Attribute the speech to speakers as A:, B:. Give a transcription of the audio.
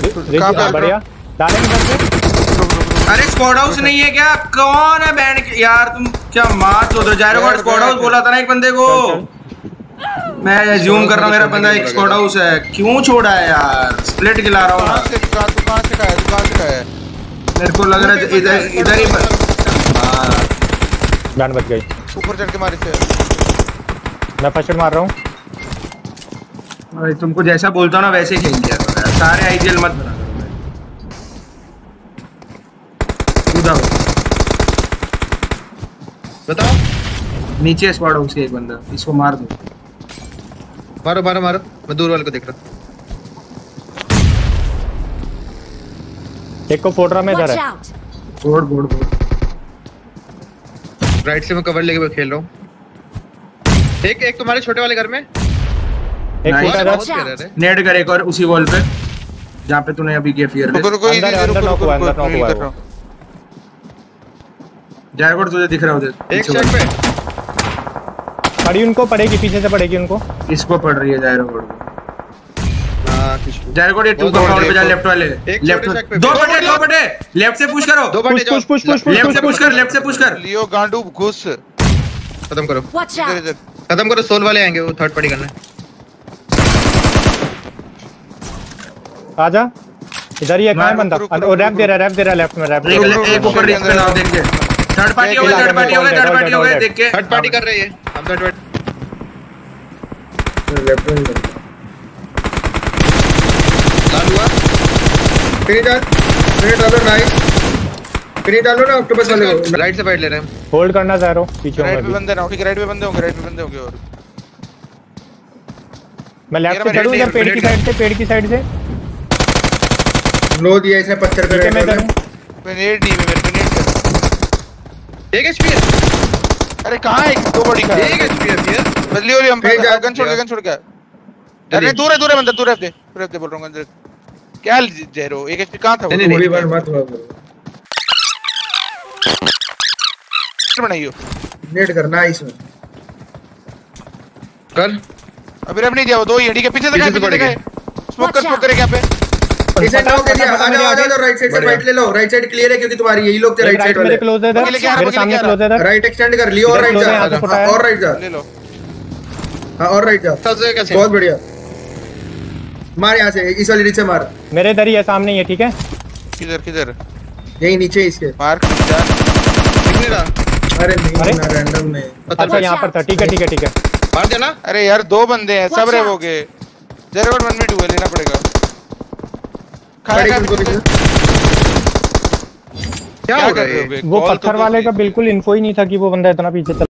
A: Rich
B: कहाँ पे
A: बढ़िया। डालेंगे इधर
C: अरे स्क्वाड हाउस नहीं है क्या? कौन है बैंड के? यार तुम क्या मार चो दो जायरो गॉड स्क्वाड हाउस बोला था ना एक बंदे को। मैं जूम कर रहा हूँ मेरा बंदा एक स्क्वाड हाउस है। क्यों छोड़ा है यार? स्प्लिट खिला रहा हूँ
B: कहाँ से कहाँ कहाँ से का है कहाँ से का है।
C: मेरे को लग रहा है इधर इधर ही हाँ
A: जान बच गई।
B: ऊपर चढ़ के मारे से
A: मैं फ़र्स्ट मार रहा हूँ।
C: भाई तुमको जैसा बोलता हूँ ना वैसे ही खेल यार। सारे आईजीएल मत बना करो कूदा
D: बताओ।
C: नीचे स्क्वाड हाउस के एक बंदा इसको मार दो।
D: मारो मारो मारो। मैं दूर वाले को देख रहा
A: एक को फोड़ रहा मैं इधर है!
C: गोड़ गोड़ गोड़
D: राइट से मैं कवर लेके खेल रहा हूँ। एक एक तुम्हारे छोटे वाले घर में।
A: एक
C: नेड कर एक और उसी वॉल पे। जहाँ पे तूने अभी किया फियर
B: रुको रुको
A: अंदर है, अंदर knock हुआ, अंदर knock हुआ है वो।
C: जायरगोड तुझे दिख रहा है उधर
D: एक
C: पीछे
D: शॉट
C: वाले।
D: पे
A: पड़ी उनको पड़ेगी पीछे से पड़ेगी उनको।
C: इसको पड़ रही है जायरगोड को
D: हाँ किसको
C: जायरगोड ये टू कंपाउंड पे जा लेफ़्ट वाले। लेफ़्ट। दो बटे दो बटे। लेफ़्ट से पुश करो।
D: दो
A: पुश
D: बाटे
A: push push push push
C: left से
A: पुश
C: पुश कर लेफ़्ट से पुश कर।
B: लियो गांडू घुस।
D: खत्म करो। खत्म करो सोल वाले आएँगे वो थर्ड पार्टी करने
A: आजा। इधर ही है कहाँ है बंदा। और रैप दे रहा है रैप दे रहा है लेफ़्ट में रैप
C: एक ऊपर रिस्क पे के। थर्ड पार्टी हो गई थर्ड पार्टी हो गई थर्ड पार्टी हो गई देख के।
D: थर्ड पार्टी कर रही है। हम थर्ड पार्टी
C: लेफ़्ट में
D: लाल हुआ।
E: फिनिश डाल फिनिश डालो नाइस फिनिश डालो ना ऑक्टोपस वाले
D: राइट से फाइट ले रहे हैं।
A: होल्ड करना चाह रहा हूँ पीछे
B: राइट पे बंदे ना ठीक राइट पे बंदे होंगे राइट पे बंदे होंगे और।
A: मैं लेफ़्ट से चढ़ूँ पेड़ की साइड से पेड़ की साइड से?
E: लो दिया इसे पत्थर पे
A: मैं
E: रेड वाले
A: हूँ
B: नहीं मेरे पे नेट कर
D: एक एचपी है।
B: अरे कहाँ है? दो बॉडी का
D: एक एचपी है फिर
B: बदली हो रही हम
E: कहीं जा-
B: गन छोड़ के गन छोड़ के अरे दूर है दूर है बंदा दूर है दे दूर है दे बोल रहा हूँ अंदर। क्या जेरो एक एचपी कहाँ था
D: नहीं, नहीं,
E: मत हुआ करो
B: बनाइयो
E: नेट करना है इसमें।
D: कर।
B: अभी रब नहीं दिया वो दो ही है ठीक है? पीछे से
D: पीछे
B: पीछे
D: से पड़ गए।
B: स्मोक कर स्मोक करे क्या पे?
E: इसे नॉक कर दिया
A: पता-
E: आ
A: पता
E: जाओ आ
A: मेरे
E: जाओ राइट साइड से फाइट ले लो। राइट साइड क्लियर है क्योंकि तुम्हारी यही लोग थे राइट
A: राइट
E: साइड वाले।
A: क्लोज है इधर।
B: अकेले
A: मेरे सामने
B: क्या
A: क्लोज है
E: राइट एक्सटेंड कर लियो और राइट जा।
A: यहाँ से फुटा
E: हाँ,
A: है।
E: और राइट जा।
B: ले लो।
E: हाँ और राइट जा।
D: सबसे कैसे?
E: बहुत बढ़िया। मार यहाँ से इस वाली रीच मार।
A: मेरे इधर ही है सामने ही है ठीक है?
B: किधर किधर?
E: यही नीचे इसके।
B: जा।
D: रहा?
E: अरे नहीं
A: अरे?
E: ना रैंडम में।
A: अच्छा यहाँ पर था। ठीक है ठीक है ठीक है।
D: मार देना।
B: अरे यार दो बंदे हैं सब
F: Watch
B: रे
F: out.
B: वो के जेरो वन में टू लेना पड़ेगा खाना
E: बड़ी
B: खा
E: उनको
B: पीछे
E: पीछे।
D: क्या हो
B: कर
D: रहा है?
A: वो
B: तो
A: पत्थर वाले का बिल्कुल इन्फो ही नहीं था कि वो बंदा इतना पीछे चला